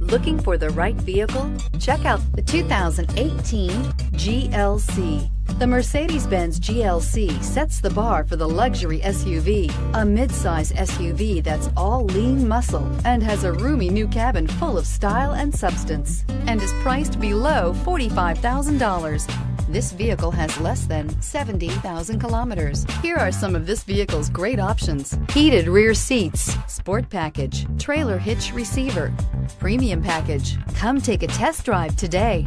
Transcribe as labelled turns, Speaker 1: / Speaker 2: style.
Speaker 1: Looking for the right vehicle? Check out the 2018 GLC. The Mercedes-Benz GLC sets the bar for the luxury SUV, a midsize SUV that's all lean muscle and has a roomy new cabin full of style and substance and is priced below $45,000. This vehicle has less than 70,000 kilometers. Here are some of this vehicle's great options. Heated rear seats, sport package, trailer hitch receiver, premium package. Come take a test drive today.